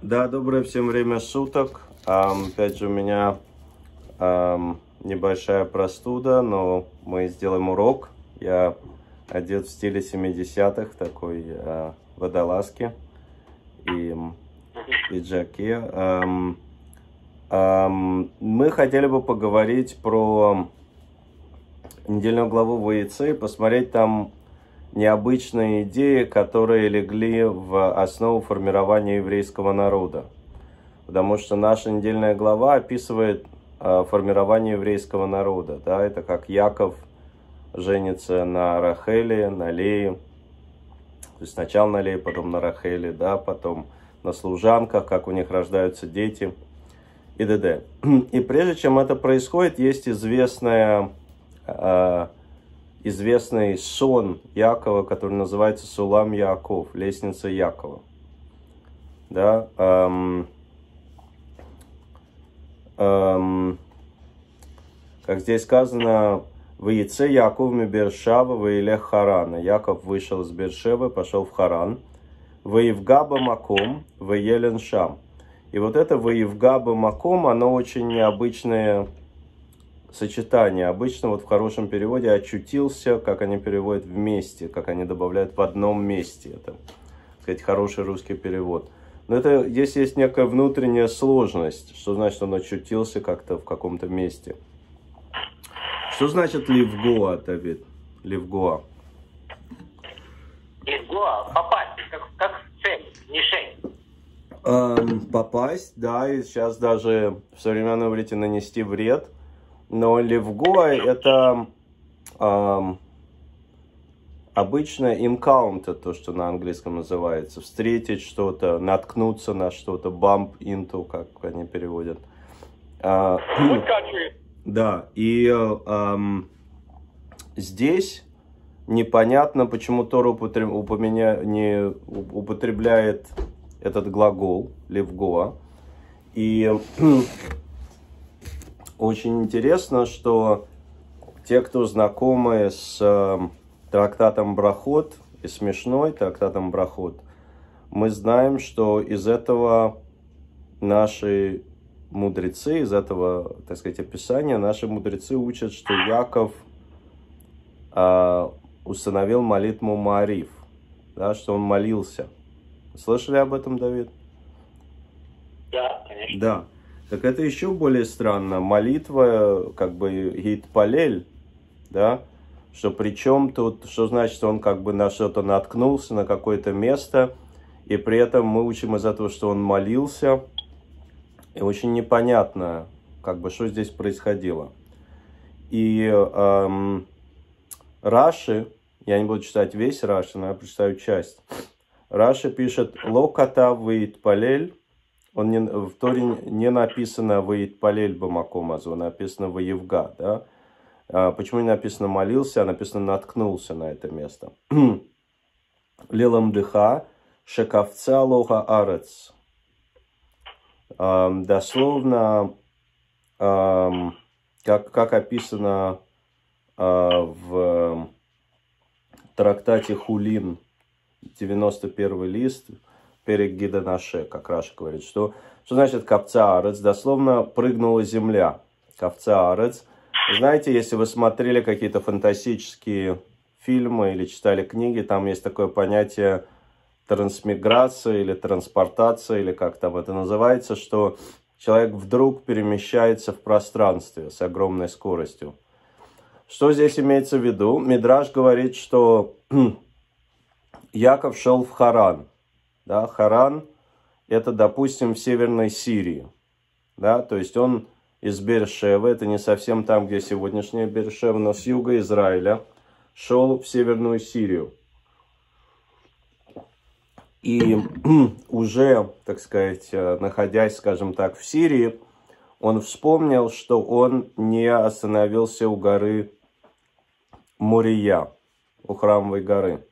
Да, доброе всем время суток. Ам, опять же, у меня ам, небольшая простуда, но мы сделаем урок. Я одет в стиле 70-х, такой а, водолазки и пиджаке. Ам, ам, мы хотели бы поговорить про недельную главу ВИЦ и посмотреть там необычные идеи, которые легли в основу формирования еврейского народа. Потому что наша недельная глава описывает э, формирование еврейского народа. Да? Это как Яков женится на Рахеле, на Лее. То есть сначала на Лее, потом на Рахеле, да? потом на служанках, как у них рождаются дети и д.д. И прежде чем это происходит, есть известная э, известный сон Якова, который называется Сулам Яков, лестница Якова. Да, эм, эм, как здесь сказано, в яйце Яков Бершава, в Харана. Яков вышел из Бершевы, пошел в Харан. В Евгаба Маком, в Елен Шам. И вот это в Евгаба Маком, оно очень необычное сочетание. Обычно вот в хорошем переводе очутился, как они переводят вместе, как они добавляют в одном месте. Это, так сказать, хороший русский перевод. Но это здесь есть некая внутренняя сложность. Что значит он очутился как-то в каком-то месте? Что значит ливгоа, Давид? Ливгоа. Ливгоа, попасть, как, как цель, мишень. Эм, попасть, да, и сейчас даже в современном иврите нанести вред – но левгой это эм, обычно encounter, то, что на английском называется. Встретить что-то, наткнуться на что-то, bump into, как они переводят. А, да, и эм, здесь непонятно, почему Тора употреб, не употребляет этот глагол левгоа. И очень интересно, что те, кто знакомы с э, трактатом Брахот и смешной трактатом Брахот, мы знаем, что из этого наши мудрецы, из этого, так сказать, описания, наши мудрецы учат, что Яков э, установил молитву Мариф, да, что он молился. Слышали об этом, Давид? Да, конечно. Да. Так это еще более странно. Молитва, как бы гитпалель, да, что причем тут, что значит, он как бы на что-то наткнулся, на какое-то место, и при этом мы учим из этого, что он молился, и очень непонятно, как бы, что здесь происходило. И эм, Раши, я не буду читать весь Раши, но я прочитаю часть. Раши пишет «Локата выит палель он не, в Торе не написано «Воит палель бамакомазу», написано «Воевга», да? А почему не написано «молился», а написано «наткнулся на это место». Лилам дыха шековца лоха арец. Дословно, как, как описано а, в трактате Хулин, 91 лист, перед Гиданаше, как Раша говорит, что, что значит капцаарец, дословно прыгнула земля, капцаарец. Знаете, если вы смотрели какие-то фантастические фильмы или читали книги, там есть такое понятие трансмиграция или транспортация, или как там это называется, что человек вдруг перемещается в пространстве с огромной скоростью. Что здесь имеется в виду? Мидраж говорит, что Яков шел в Харан. Да, Харан – это, допустим, в Северной Сирии. Да, то есть он из Бершевы, это не совсем там, где сегодняшняя Бершева, но с юга Израиля, шел в Северную Сирию. И уже, так сказать, э, находясь, скажем так, в Сирии, он вспомнил, что он не остановился у горы Мурия, у храмовой горы.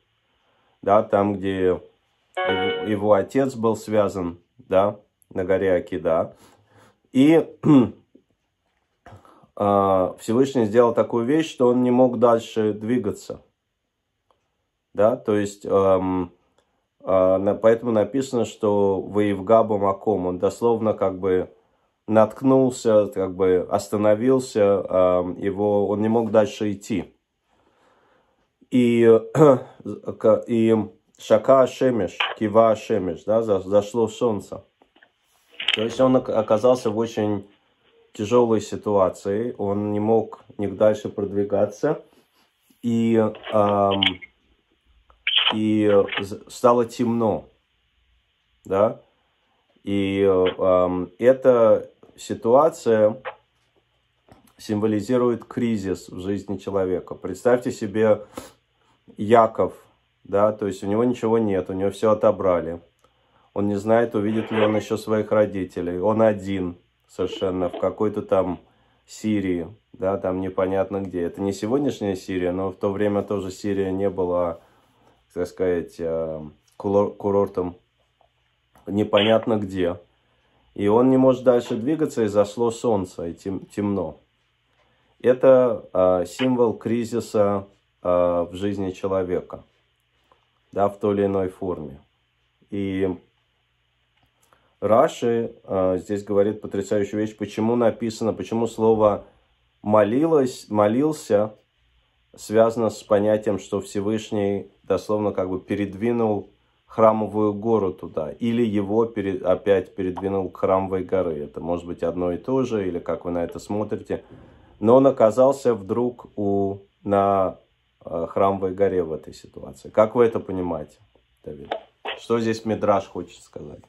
Да, там, где его отец был связан, да, на горе Акида. И а, Всевышний сделал такую вещь, что он не мог дальше двигаться. Да, то есть эм, а, поэтому написано, что Ваевгаба Маком, он дословно как бы наткнулся, как бы остановился, его, он не мог дальше идти. И, и Шака Шемеш, Кива Шемеш, да, зашло солнце. То есть он оказался в очень тяжелой ситуации, он не мог ни дальше продвигаться, и, эм, и стало темно, да, и эм, эта ситуация символизирует кризис в жизни человека. Представьте себе Яков, да, то есть у него ничего нет, у него все отобрали. Он не знает, увидит ли он еще своих родителей. Он один совершенно в какой-то там Сирии, да, там непонятно где. Это не сегодняшняя Сирия, но в то время тоже Сирия не была, так сказать, э, курортом непонятно где. И он не может дальше двигаться, и зашло солнце, и тем, темно. Это э, символ кризиса э, в жизни человека, да, в той или иной форме. И Раши э, здесь говорит потрясающую вещь, почему написано, почему слово молилось, молился связано с понятием, что Всевышний дословно как бы передвинул храмовую гору туда, или его перед, опять передвинул к храмовой горы. Это может быть одно и то же, или как вы на это смотрите. Но он оказался вдруг у, на храмовой горе в этой ситуации. Как вы это понимаете, Давид? Что здесь Мидраш хочет сказать?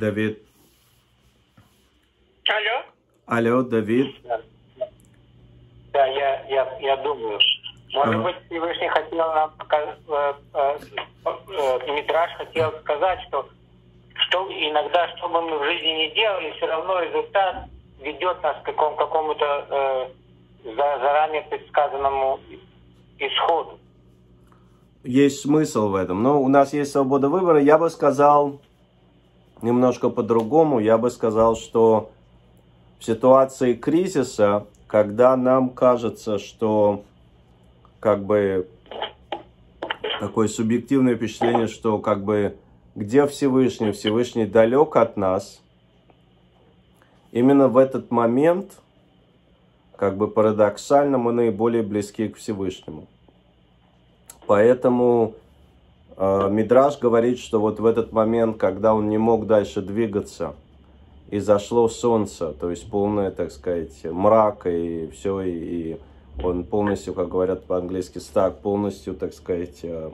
Давид. Алло? Алло, Давид. Да, да я, я, я думаю. Может ага. быть, Всевышний хотел нам показать, э, э, э, Митраж хотел сказать, что, что иногда, что бы мы в жизни не делали, все равно результат ведет нас к какому, какому-то э, заранее предсказанному исходу. Есть смысл в этом. Но у нас есть свобода выбора. Я бы сказал, немножко по-другому. Я бы сказал, что в ситуации кризиса, когда нам кажется, что как бы такое субъективное впечатление, что как бы где Всевышний? Всевышний далек от нас. Именно в этот момент, как бы парадоксально, мы наиболее близки к Всевышнему. Поэтому Э, Мидраж говорит, что вот в этот момент, когда он не мог дальше двигаться, и зашло солнце, то есть полное, так сказать, мрак и все, и он полностью, как говорят по-английски, стак, полностью, так сказать, э,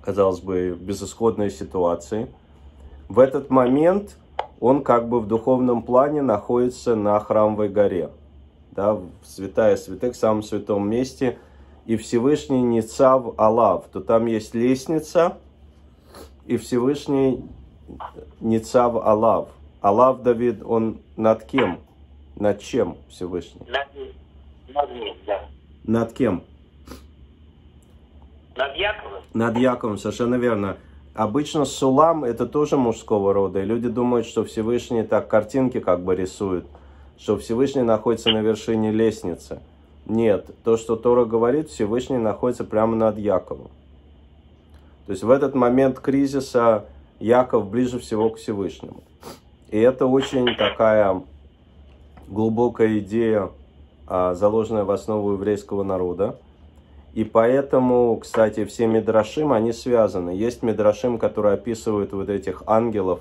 казалось бы, безысходной ситуации. В этот момент он как бы в духовном плане находится на Храмовой горе, да, в святая святых, в самом святом месте – и Всевышний Ницав Алав, то там есть лестница, и Всевышний Ницав Алав. Алав Давид, он над кем? Над чем Всевышний? Над, над ним, да. Над кем? Над Яковом. Над Яковом, совершенно верно. Обычно Сулам это тоже мужского рода, и люди думают, что Всевышний так картинки как бы рисует, что Всевышний находится на вершине лестницы – нет, то, что Тора говорит, Всевышний находится прямо над Яковом. То есть в этот момент кризиса Яков ближе всего к Всевышнему. И это очень такая глубокая идея, а, заложенная в основу еврейского народа. И поэтому, кстати, все мидрашим, они связаны. Есть мидрашим, которые описывают вот этих ангелов,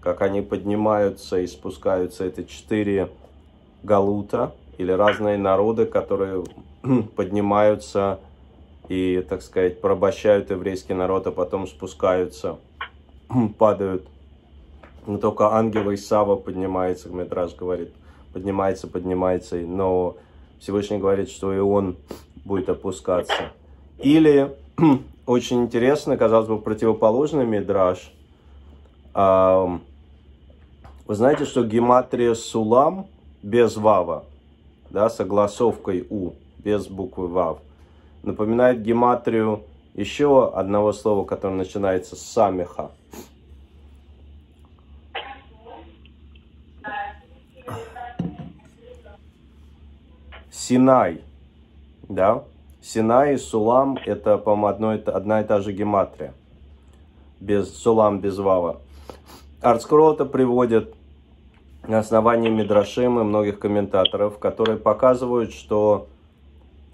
как они поднимаются и спускаются. Это четыре галута, или разные народы, которые поднимаются и, так сказать, порабощают еврейский народ, а потом спускаются, падают. Но только ангел Исава поднимается, Медраж говорит, поднимается, поднимается, но Всевышний говорит, что и он будет опускаться. Или, очень интересно, казалось бы, противоположный Медраж. Вы знаете, что гематрия Сулам без Вава – да, согласовкой У, без буквы ВАВ, напоминает гематрию еще одного слова, которое начинается с самиха. Синай, да, Синай и Сулам это, по-моему, одна и та же гематрия. Без Сулам, без Вава. Артскролл это приводит на основании Мидрашим и многих комментаторов, которые показывают, что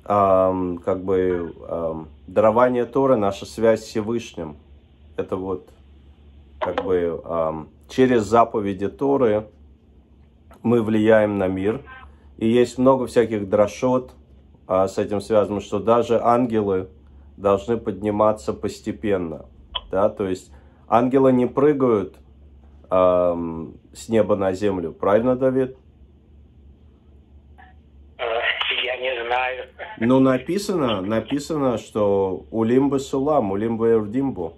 эм, как бы эм, дарование Торы, наша связь с Всевышним, это вот как бы эм, через заповеди Торы мы влияем на мир. И есть много всяких дрошот а, с этим связано, что даже ангелы должны подниматься постепенно. Да? То есть ангелы не прыгают эм, с неба на землю. Правильно, Давид? Э, я не знаю. Ну, написано, написано, что улимбы сулам, улимбы эрдимбу.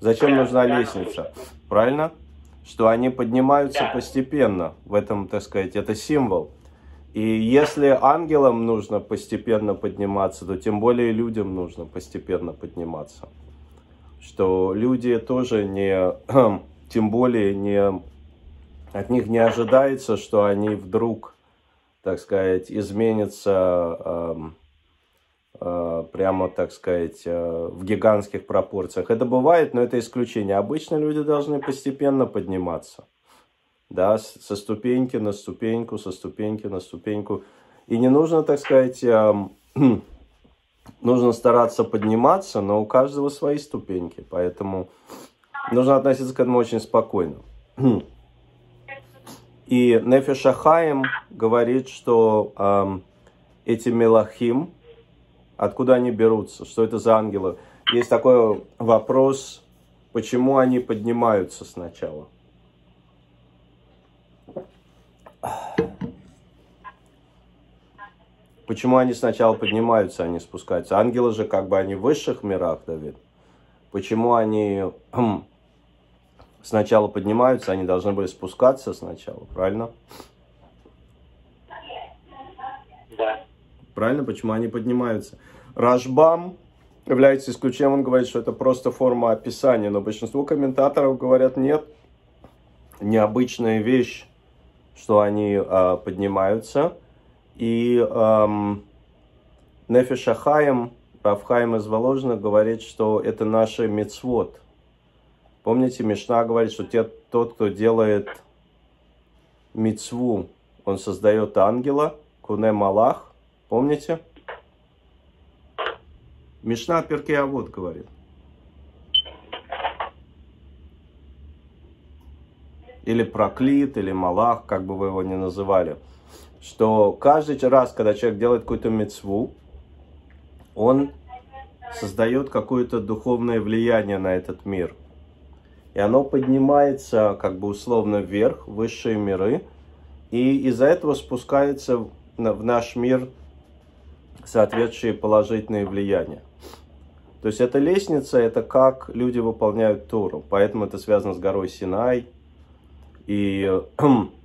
Зачем нужна лестница? Правильно? Что они поднимаются да. постепенно. В этом, так сказать, это символ. И если ангелам нужно постепенно подниматься, то тем более людям нужно постепенно подниматься. Что люди тоже не, тем более не, от них не ожидается, что они вдруг, так сказать, изменятся э, э, прямо, так сказать, э, в гигантских пропорциях. Это бывает, но это исключение. Обычно люди должны постепенно подниматься да, со ступеньки на ступеньку, со ступеньки на ступеньку. И не нужно, так сказать, нужно стараться подниматься, но у каждого свои ступеньки, поэтому нужно относиться к этому очень спокойно. И Нефешахаем говорит, что эм, эти мелахим, откуда они берутся, что это за ангелы. Есть такой вопрос, почему они поднимаются сначала. Почему они сначала поднимаются, а не спускаются? Ангелы же как бы они в высших мирах, Давид. Почему они хм, сначала поднимаются, они должны были спускаться сначала, правильно? Да. Правильно, почему они поднимаются? Рашбам является исключением, он говорит, что это просто форма описания, но большинство комментаторов говорят, нет, необычная вещь, что они э, поднимаются – и эм, Нефиш Ахаем, Равхаем из Воложина говорит, что это наше мецвод. Помните, Мишна говорит, что те, тот, кто делает мецву, он создает ангела, куне малах. Помните? Мишна Перкеавод говорит. Или проклит, или малах, как бы вы его ни называли что каждый раз, когда человек делает какую-то мецву, он создает какое-то духовное влияние на этот мир. И оно поднимается как бы условно вверх, в высшие миры, и из-за этого спускается в наш мир соответствующие положительные влияния. То есть эта лестница, это как люди выполняют Тору. Поэтому это связано с горой Синай. И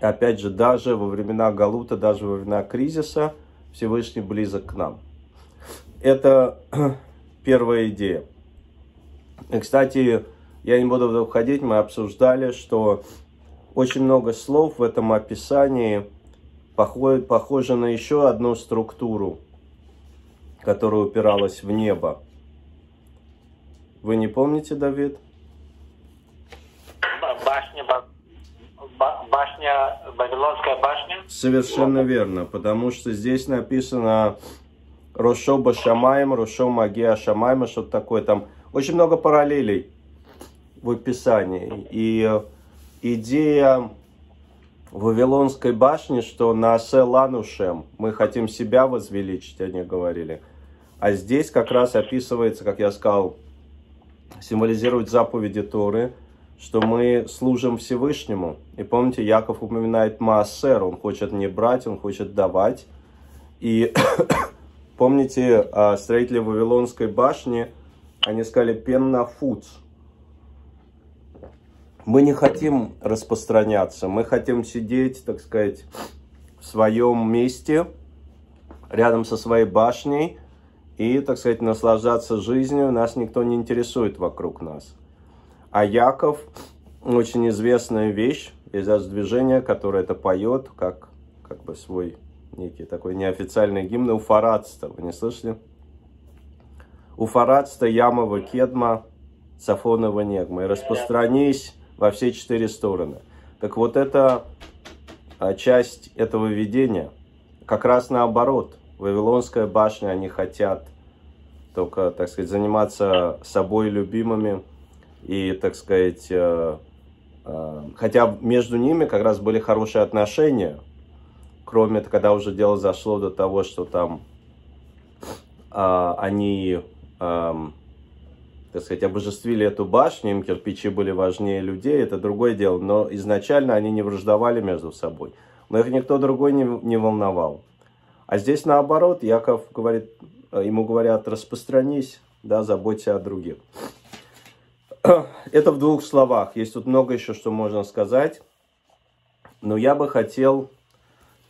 опять же, даже во времена Галута, даже во времена кризиса, Всевышний близок к нам. Это первая идея. И, кстати, я не буду входить, мы обсуждали, что очень много слов в этом описании похоже, похоже на еще одну структуру, которая упиралась в небо. Вы не помните, Давид? Башня, Вавилонская башня? Совершенно верно, потому что здесь написано Рошо Башамаем, Рошо Магия Шамаем, что-то такое. Там очень много параллелей в описании. И идея Вавилонской башни, что на Ланушем мы хотим себя возвеличить, они говорили. А здесь как раз описывается, как я сказал, символизирует заповеди Торы – что мы служим Всевышнему. И помните, Яков упоминает Маасер, он хочет не брать, он хочет давать. И помните, а, строители Вавилонской башни, они сказали пеннафуц. Мы не хотим распространяться, мы хотим сидеть, так сказать, в своем месте, рядом со своей башней и, так сказать, наслаждаться жизнью. Нас никто не интересует вокруг нас. А Яков, очень известная вещь, даже движение, которое это поет, как, как бы свой некий такой неофициальный гимн Уфарадста. Вы не слышали? Уфарадста, Ямова, Кедма, Сафонова, Негма. И распространись во все четыре стороны. Так вот, это а, часть этого видения как раз наоборот. Вавилонская башня, они хотят только, так сказать, заниматься собой любимыми и, так сказать, э, э, хотя между ними как раз были хорошие отношения, кроме того, когда уже дело зашло до того, что там э, они, так сказать, обожествили эту башню, им кирпичи были важнее людей, это другое дело, но изначально они не враждовали между собой, но их никто другой не, не волновал. А здесь наоборот, Яков говорит, ему говорят, распространись, да, заботься о других. Это в двух словах. Есть тут много еще, что можно сказать. Но я бы хотел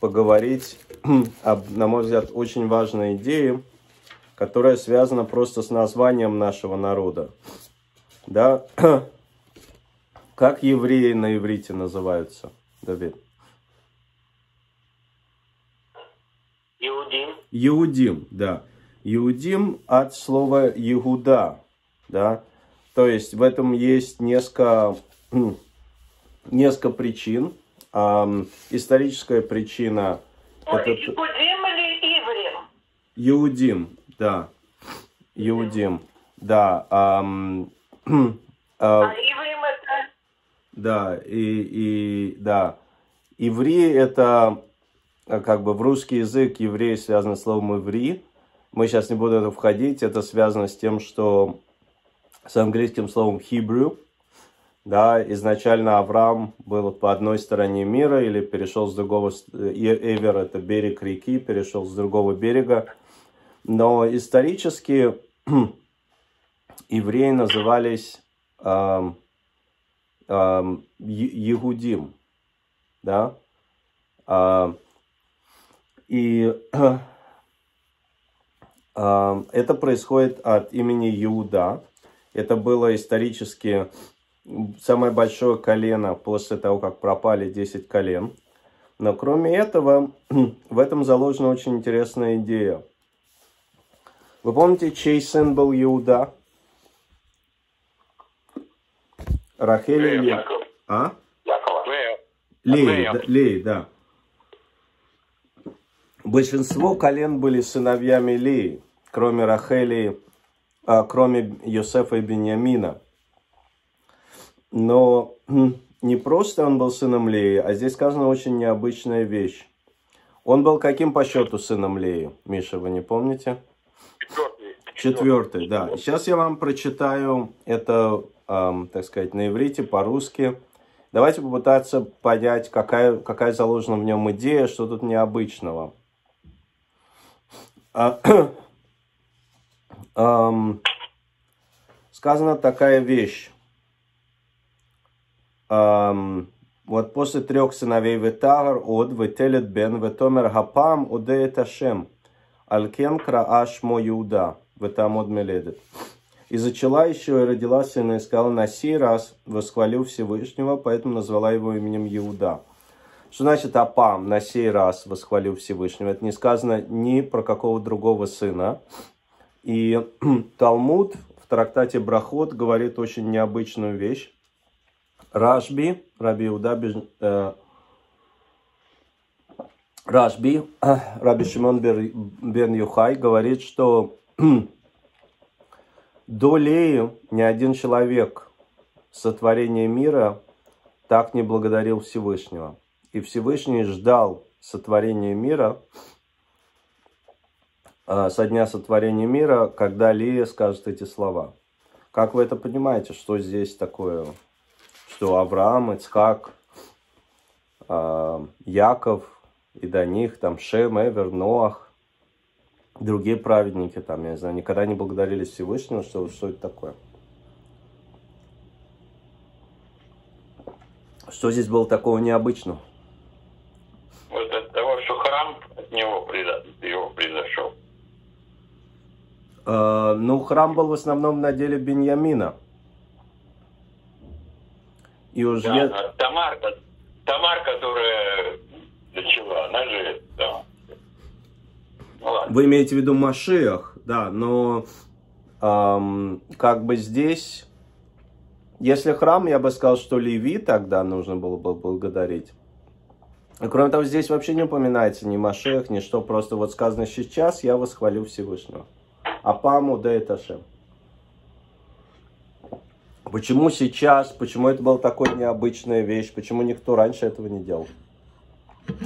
поговорить об, на мой взгляд, очень важной идее, которая связана просто с названием нашего народа. Да? Как евреи на иврите называются, Давид? Иудим. Иудим, да. Иудим от слова Иуда, да. То есть в этом есть несколько, несколько причин. Эм, историческая причина... Ой, это... Иудим или Иврим? Иудим, да. Иудим, да. Эм, э, а Иврим это? Да, и, и да. Иври это как бы в русский язык еврей связан с словом иври. Мы сейчас не будем это входить. Это связано с тем, что с английским словом Hebrew. Да, изначально Авраам был по одной стороне мира или перешел с другого, Эвер это берег реки, перешел с другого берега. Но исторически евреи назывались эм, эм, Егудим, да, э, и э, э, это происходит от имени Иуда, это было исторически самое большое колено после того, как пропали 10 колен. Но кроме этого, в этом заложена очень интересная идея. Вы помните, чей сын был Иуда? Рахель или... А? Лея, да, Лея, да. Большинство колен были сыновьями Леи, кроме Рахели кроме Йосефа и Беньямина. Но не просто он был сыном Леи, а здесь сказана очень необычная вещь. Он был каким по счету сыном Леи? Миша, вы не помните? Четвертый. Четвертый, да. Сейчас я вам прочитаю это, эм, так сказать, на иврите, по-русски. Давайте попытаться понять, какая, какая заложена в нем идея, что тут необычного. Эм, сказана такая вещь. Эм, вот после трех сыновей Ветагар, Од, Ветелет Бен, Ветомер Хапам, Удеет Ашем, Алькен Крааш Мо Иуда, Ветамод Меледет. И зачала еще и родила сына, и сказала, на сей раз восхвалю Всевышнего, поэтому назвала его именем Иуда. Что значит Апам, на сей раз восхвалю Всевышнего? Это не сказано ни про какого другого сына, и Талмуд в трактате Брахот говорит очень необычную вещь. Рашби, Раби Иуда, э, Рашби, э, Раби Шимон бен Юхай говорит, что до Леи ни один человек сотворения мира так не благодарил Всевышнего. И Всевышний ждал сотворения мира со дня сотворения мира, когда Лия скажет эти слова. Как вы это понимаете, что здесь такое? Что Авраам, Ицхак, э, Яков и до них, там Шем, Эвер, Ноах, другие праведники, там, я не знаю, никогда не благодарили Всевышнего, что, что это такое? Что здесь было такого необычного? Вот от того, что храм от него предал, его предал Э, ну, храм был в основном на деле Беньямина. И уже... Да, Тамар, Тамар, которая начала, она же... Да. Ну, ладно. Вы имеете в виду Машиах, да, но эм, как бы здесь, если храм, я бы сказал, что Леви тогда нужно было бы благодарить. И кроме того, здесь вообще не упоминается ни Машех, ни что, просто вот сказано сейчас, я восхвалю Всевышнего. Апаму да это Шем. Почему сейчас, почему это была такая необычная вещь, почему никто раньше этого не делал?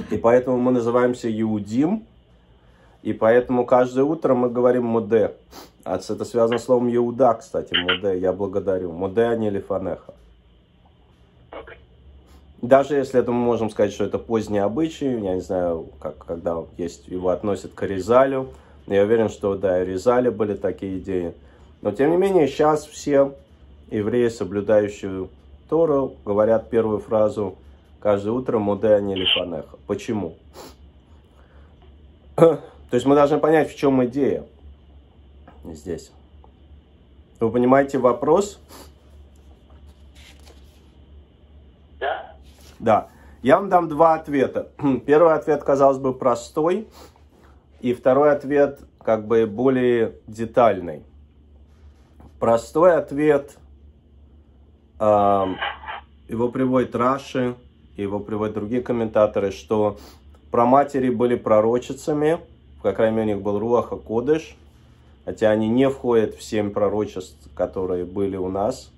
И поэтому мы называемся Иудим, и поэтому каждое утро мы говорим Муде. Это связано с словом Иуда, кстати, Муде, я благодарю. Муде, а не Лифанеха. Даже если это мы можем сказать, что это поздний обычай, я не знаю, как, когда есть, его относят к Резалю. Я уверен, что да, и Резале были такие идеи. Но тем не менее, сейчас все евреи, соблюдающие Тору, говорят первую фразу каждое утро «Муде не лифанеха». Почему? То есть мы должны понять, в чем идея здесь. Вы понимаете вопрос? Да. Да. Я вам дам два ответа. Первый ответ, казалось бы, простой. И второй ответ, как бы, более детальный. Простой ответ его приводит Раши, его приводят другие комментаторы, что про матери были пророчицами, по крайней у них был Руаха Кодыш, хотя они не входят в семь пророчеств, которые были у нас.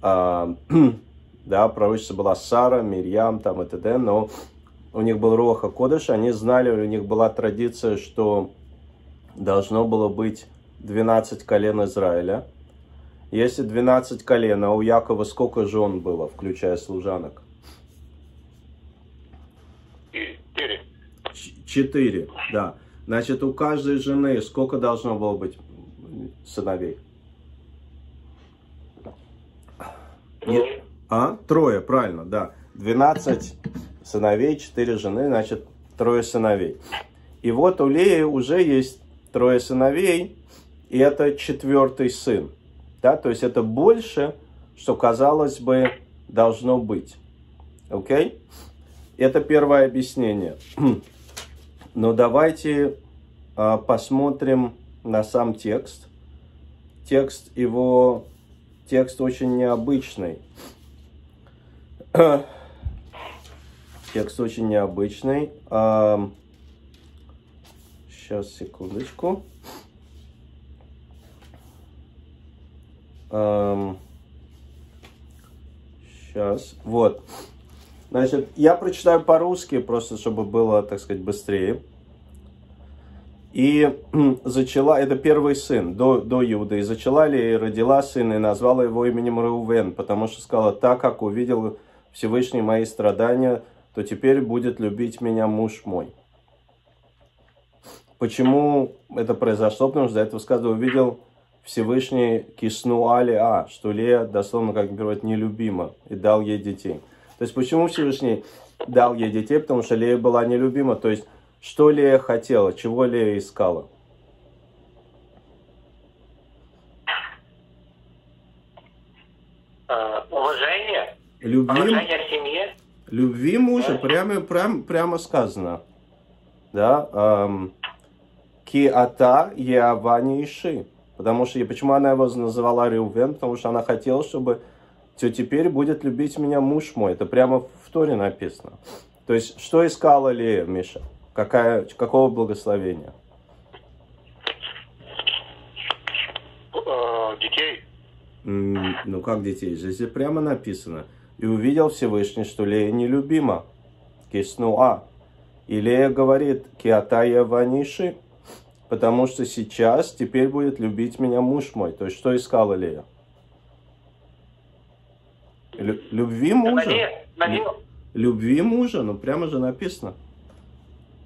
А, да, пророчество была Сара, Мирьям там и т.д., но у них был Руаха Кодыш, они знали, у них была традиция, что должно было быть 12 колен Израиля – если 12 колен, а у Якова сколько жен было, включая служанок? Четыре. Четыре, да. Значит, у каждой жены сколько должно было быть сыновей? Нет. А? Трое, правильно, да. 12 сыновей, 4 жены, значит, трое сыновей. И вот у Леи уже есть трое сыновей, и это четвертый сын. Да? То есть это больше, что, казалось бы, должно быть. Окей? Okay? Это первое объяснение. Но давайте а, посмотрим на сам текст. Текст его, текст очень необычный. Текст очень необычный. Сейчас, секундочку. Сейчас, вот. Значит, я прочитаю по-русски, просто чтобы было, так сказать, быстрее. И зачала, это первый сын до, до Иуды, и зачала ли и родила сына, и назвала его именем Реувен, потому что сказала, так как увидел Всевышний мои страдания, то теперь будет любить меня муж мой. Почему это произошло? Потому что до этого сказано, увидел Всевышний кисну али а, что Лея, дословно как переводит, нелюбима, и дал ей детей. То есть, почему Всевышний дал ей детей? Потому что Лея была нелюбима. То есть, что Лея хотела, чего Лея искала? Uh, уважение. Любви, уважение семье. Любви мужа, прямо, прям, прямо сказано. Да. Эм, Ки ата еавани иши. Потому что, почему она его называла Реувен? Потому что она хотела, чтобы все теперь будет любить меня муж мой. Это прямо в Торе написано. То есть, что искала Лея, Миша? Какая, какого благословения? Э, детей. Ну, как детей? Здесь прямо написано. И увидел Всевышний, что Лея нелюбима. Киснуа. И Лея говорит, киатая ваниши, потому что сейчас, теперь будет любить меня муж мой. То есть, что искала Лея? любви мужа? Любви мужа, ну прямо же написано.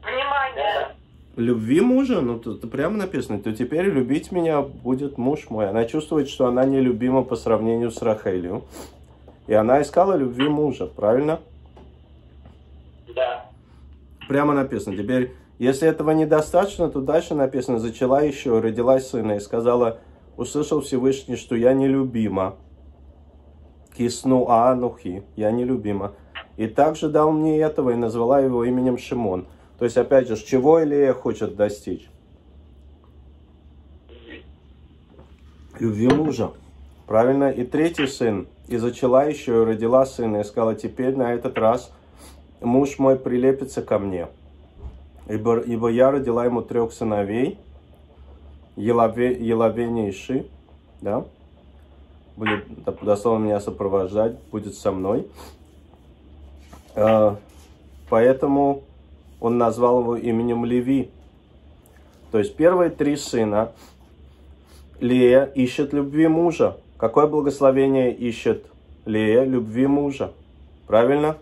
Внимание. Любви мужа, ну тут прямо написано, то теперь любить меня будет муж мой. Она чувствует, что она нелюбима по сравнению с Рахелью. И она искала любви мужа, правильно? Да. Прямо написано. Теперь Если этого недостаточно, то дальше написано, зачала еще, родилась сына и сказала, услышал Всевышний, что я нелюбима. Кисну Аанухи, я нелюбима. И также дал мне этого и назвала его именем Шимон. То есть, опять же, чего Илия хочет достичь? Любви мужа. Правильно? И третий сын. И зачала еще, и родила сына, и сказала, теперь на этот раз муж мой прилепится ко мне. Ибо, ибо я родила ему трех сыновей, Елаве, Елавене Иши, да, будет дословно меня сопровождать, будет со мной. А, поэтому он назвал его именем Леви. То есть первые три сына Лея ищет любви мужа. Какое благословение ищет Лея любви мужа? Правильно?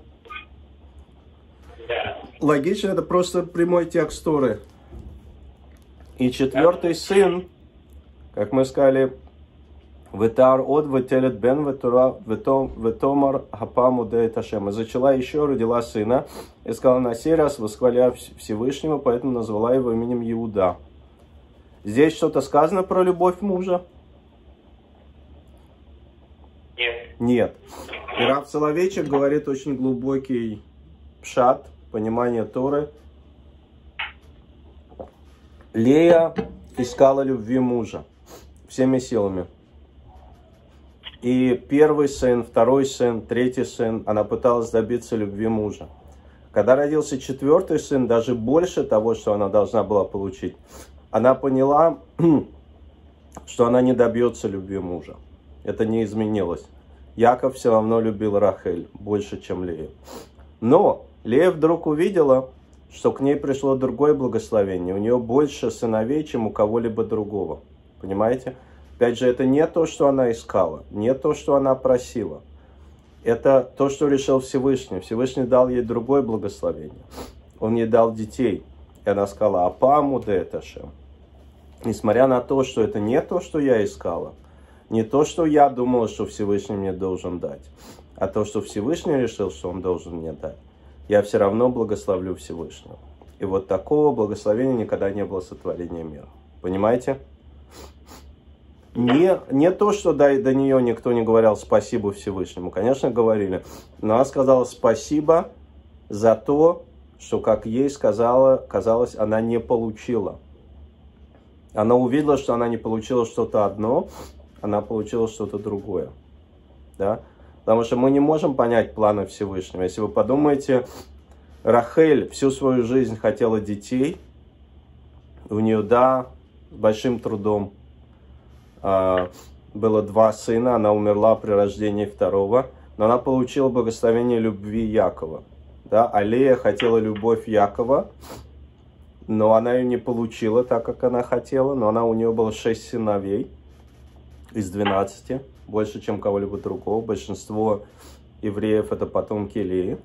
Логично, это просто прямой текст Торы. И четвертый сын, как мы сказали, Ветар от ветелет бен ветомар хапаму деет Ашем. И зачала еще, родила сына, и сказала на сей раз, восхваля Всевышнего, поэтому назвала его именем Иуда. Здесь что-то сказано про любовь мужа? Нет. И Рав Соловейчик говорит очень глубокий пшат, понимание Торы. Лея искала любви мужа всеми силами. И первый сын, второй сын, третий сын, она пыталась добиться любви мужа. Когда родился четвертый сын, даже больше того, что она должна была получить, она поняла, что она не добьется любви мужа. Это не изменилось. Яков все равно любил Рахель больше, чем Лея. Но Лея вдруг увидела, что к ней пришло другое благословение. У нее больше сыновей, чем у кого-либо другого. Понимаете? Опять же, это не то, что она искала, не то, что она просила. Это то, что решил Всевышний. Всевышний дал ей другое благословение. Он ей дал детей. И она сказала, Апаму Деташем. Несмотря на то, что это не то, что я искала, не то, что я думала, что Всевышний мне должен дать, а то, что Всевышний решил, что он должен мне дать, я все равно благословлю Всевышнего. И вот такого благословения никогда не было сотворения мира. Понимаете? Не, не то, что до, до нее никто не говорил спасибо Всевышнему. Конечно, говорили. Но она сказала спасибо за то, что, как ей сказала, казалось, она не получила. Она увидела, что она не получила что-то одно, она получила что-то другое. Да? Потому что мы не можем понять планы Всевышнего. Если вы подумаете, Рахель всю свою жизнь хотела детей, у нее, да, с большим трудом а, было два сына, она умерла при рождении второго, но она получила благословение любви Якова. Да? Алея хотела любовь Якова, но она ее не получила так, как она хотела, но она, у нее было шесть сыновей из 12, больше, чем кого-либо другого. Большинство евреев это потомки Илии.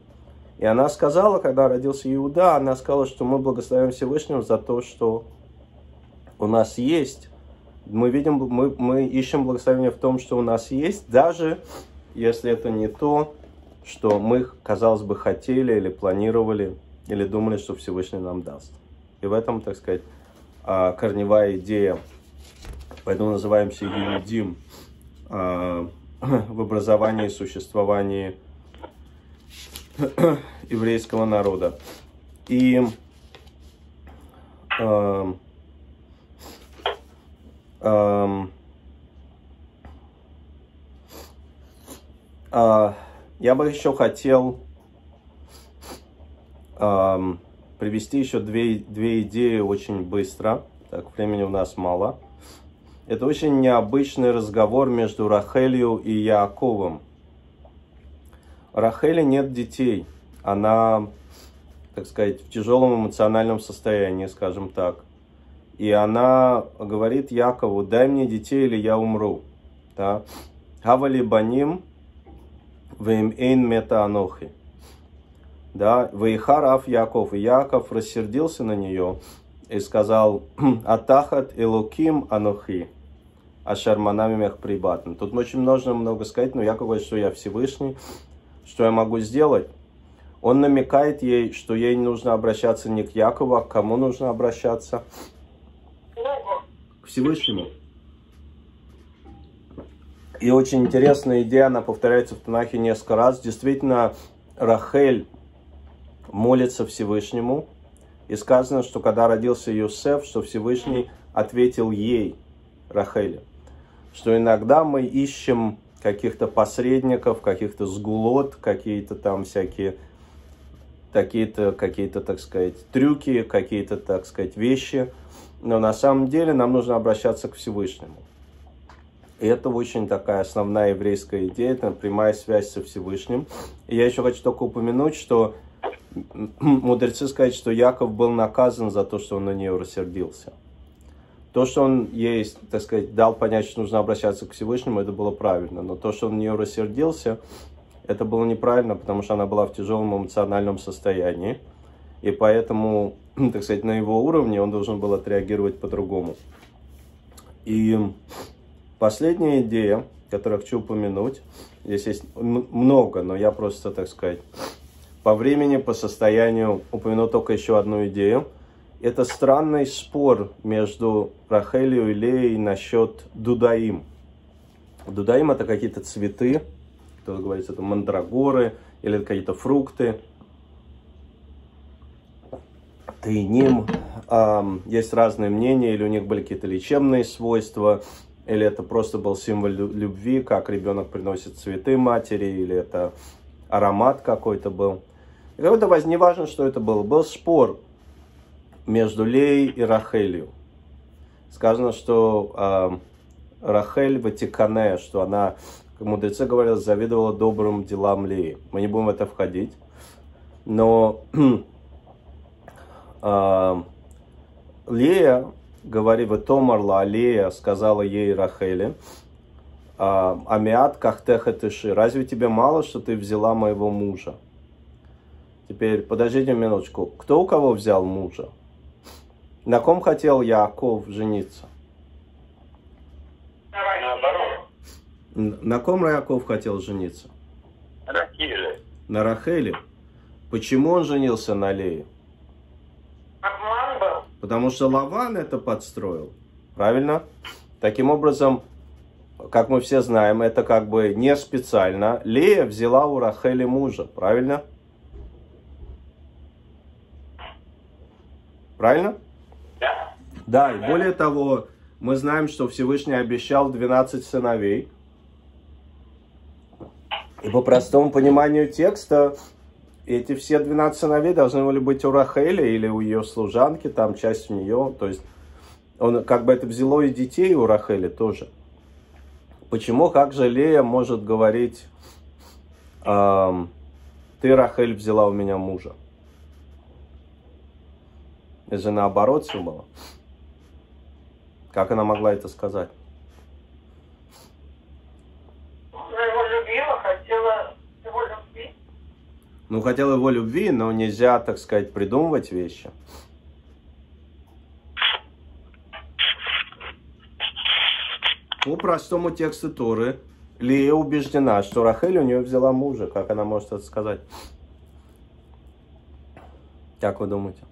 И она сказала, когда родился Иуда, она сказала, что мы благословим Всевышнего за то, что у нас есть мы видим, мы, мы ищем благословение в том, что у нас есть, даже если это не то, что мы, казалось бы, хотели или планировали, или думали, что Всевышний нам даст. И в этом, так сказать, а, корневая идея, поэтому называемся Юдим, а, в образовании и существовании еврейского народа. И э, Эм, э, я бы еще хотел эм, привести еще две, две идеи очень быстро. Так, времени у нас мало. Это очень необычный разговор между Рахелью и Яаковом. Рахели нет детей. Она, так сказать, в тяжелом эмоциональном состоянии, скажем так и она говорит Якову, дай мне детей, или я умру. Да? Хавали баним вейм эйн мета анохи. Да, Вейхарав Яков. И Яков рассердился на нее и сказал, Атахат Элоким Анохи. Ашарманами мех прибатн. Тут очень нужно много сказать, но Яков говорит, что я Всевышний, что я могу сделать. он намекает ей, что ей нужно обращаться не к Якову, а к кому нужно обращаться? К Всевышнему. И очень интересная идея, она повторяется в Танахе несколько раз. Действительно, Рахель молится Всевышнему. И сказано, что когда родился Юсеф, что Всевышний ответил ей, Рахеле, что иногда мы ищем каких-то посредников, каких-то сгулот, какие-то там всякие какие-то, какие-то, так сказать, трюки, какие-то, так сказать, вещи. Но на самом деле нам нужно обращаться к Всевышнему. И это очень такая основная еврейская идея, это прямая связь со Всевышним. И я еще хочу только упомянуть, что мудрецы сказать, что Яков был наказан за то, что он на нее рассердился. То, что он ей, так сказать, дал понять, что нужно обращаться к Всевышнему, это было правильно. Но то, что он на нее рассердился, это было неправильно, потому что она была в тяжелом эмоциональном состоянии. И поэтому, так сказать, на его уровне он должен был отреагировать по-другому. И последняя идея, которую хочу упомянуть, здесь есть много, но я просто, так сказать, по времени, по состоянию упомяну только еще одну идею – это странный спор между Рахелью и Леей насчет дудаим. Дудаим это какие-то цветы, кто-то говорит, это мандрагоры или это какие-то фрукты. Тайним. Есть разные мнения, или у них были какие-то лечебные свойства, или это просто был символ любви, как ребенок приносит цветы матери, или это аромат какой-то был. И какой-то не важно, что это было. Был спор между Леей и Рахелью. Сказано, что э, Рахель Ватикане, что она, как мудрецы говорят, завидовала добрым делам Леи. Мы не будем в это входить. Но э, Лея, говорит, в Томарла, Лея сказала ей Рахеле, Амиат кахтеха тыши, разве тебе мало, что ты взяла моего мужа? Теперь, подождите минуточку, кто у кого взял мужа? На ком хотел Яков жениться? На ком Яков хотел жениться? Рахиле. На Рахеле. Почему он женился на Лее? Обман был. Потому что Лаван это подстроил. Правильно? Таким образом, как мы все знаем, это как бы не специально. Лея взяла у Рахели мужа. Правильно? Правильно? Да, и более того, мы знаем, что Всевышний обещал 12 сыновей. И по простому пониманию текста, эти все 12 сыновей должны были быть у Рахели или у ее служанки, там часть у нее. То есть, он как бы это взяло и детей у Рахели тоже. Почему, как же Лея может говорить, эм, ты, Рахель, взяла у меня мужа? Это же наоборот все было. Как она могла это сказать? Она его любила, хотела его любви. Ну, хотела его любви, но нельзя, так сказать, придумывать вещи. По простому тексту Торы Лия убеждена, что Рахель у нее взяла мужа. Как она может это сказать? Как вы думаете?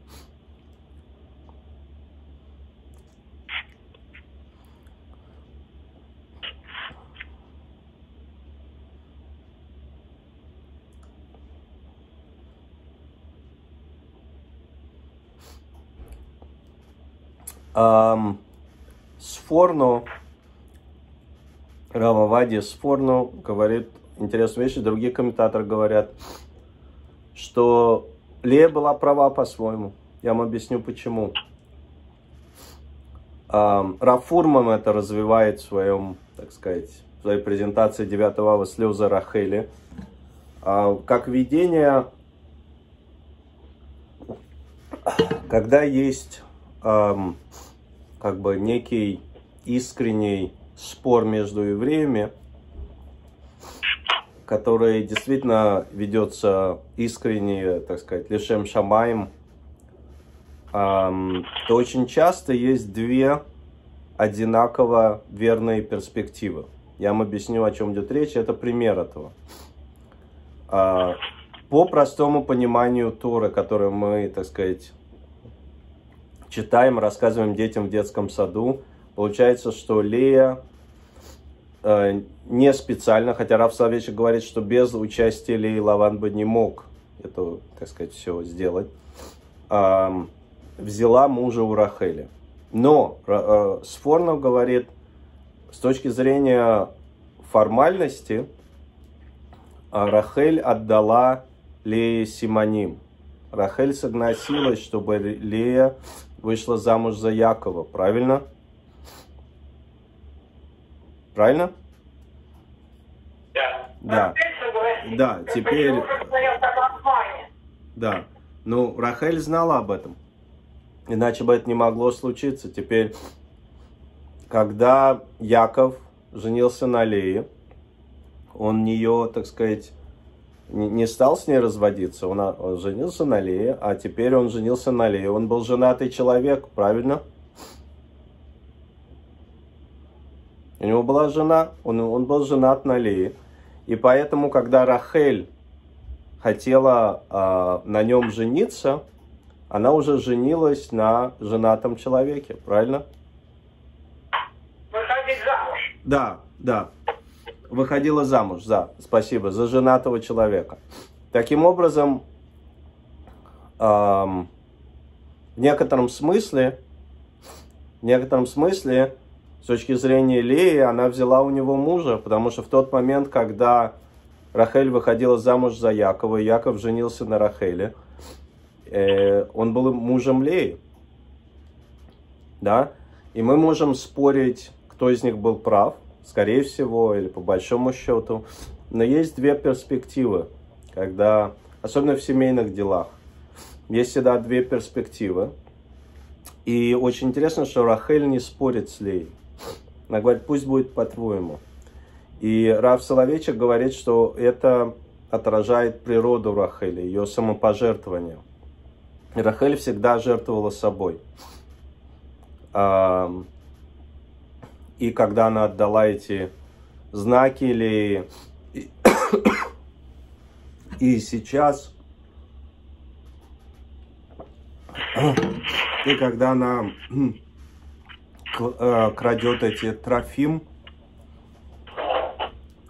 Сфорно, Рававади Сфорно говорит интересную вещь, другие комментаторы говорят, что Лея была права по-своему. Я вам объясню почему. Рафурман это развивает в своем, так сказать, в своей презентации 9 ава слезы Рахели. Э, как видение, когда есть как бы некий искренний спор между евреями, который действительно ведется искренне, так сказать, лишем шамаем, то очень часто есть две одинаково верные перспективы. Я вам объясню, о чем идет речь. Это пример этого. А, по простому пониманию Торы, которую мы, так сказать, читаем, рассказываем детям в детском саду, получается, что Лея э, не специально, хотя Раф Соловейчик говорит, что без участия Леи Лаван бы не мог это, так сказать, все сделать, э, взяла мужа у Рахели. Но э, Сфорнов говорит, с точки зрения формальности, а Рахель отдала Лее Симоним. Рахель согласилась, чтобы Лея вышла замуж за Якова, правильно? Правильно? Да. Да. Да, теперь... Да. Ну, Рахель знала об этом. Иначе бы это не могло случиться. Теперь, когда Яков женился на Лее, он нее, так сказать, не стал с ней разводиться, он, он женился на Лее, а теперь он женился на Лее. Он был женатый человек, правильно? У него была жена, он, он был женат на Лее. И поэтому, когда Рахель хотела э, на нем жениться, она уже женилась на женатом человеке, правильно? Выходить замуж. Да, да. Выходила замуж, да, спасибо, за женатого человека. Таким образом, эм, в некотором смысле, в некотором смысле, с точки зрения Леи, она взяла у него мужа, потому что в тот момент, когда Рахель выходила замуж за Якова, Яков женился на Рахеле, э, он был мужем Леи. Да? И мы можем спорить, кто из них был прав, скорее всего, или по большому счету. Но есть две перспективы, когда, особенно в семейных делах, есть всегда две перспективы. И очень интересно, что Рахель не спорит с Леей. Она говорит, пусть будет по-твоему. И Рав Соловейчик говорит, что это отражает природу Рахели, ее самопожертвование. Рахель всегда жертвовала собой. И когда она отдала эти знаки или... И сейчас... И когда она э, крадет эти трофим,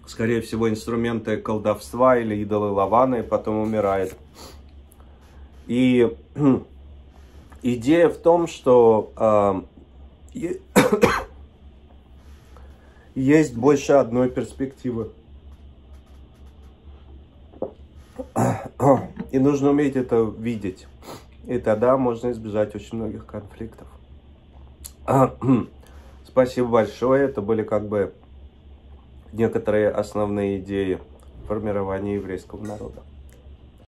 скорее всего, инструменты колдовства или идолы Лавана, и потом умирает. И идея в том, что э, есть больше одной перспективы. И нужно уметь это видеть. И тогда можно избежать очень многих конфликтов. Спасибо большое. Это были как бы некоторые основные идеи формирования еврейского народа.